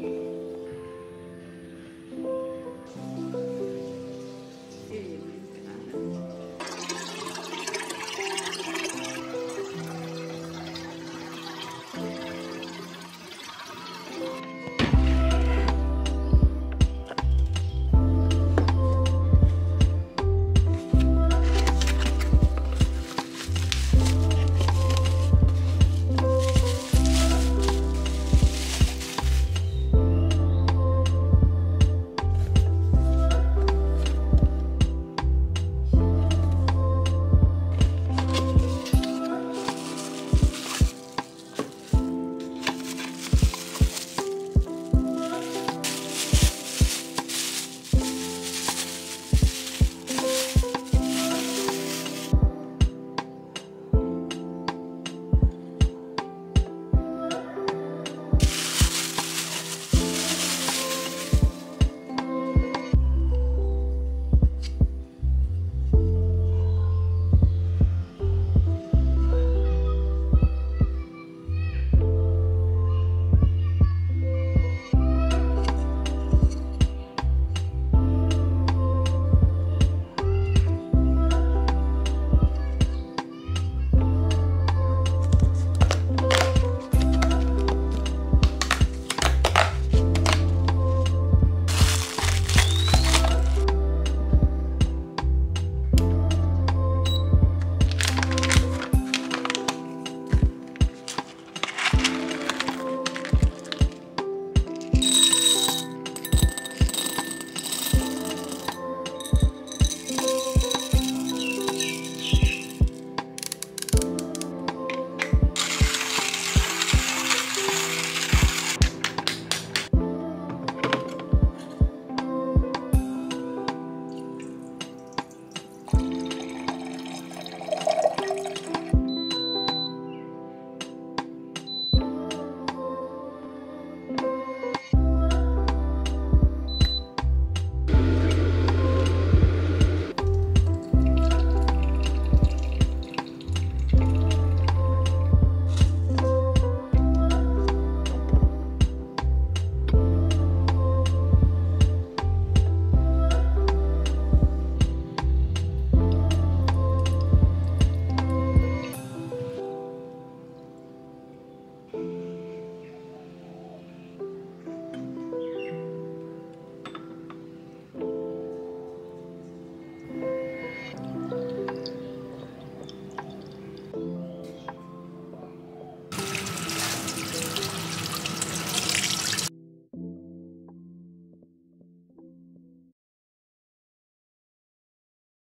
you.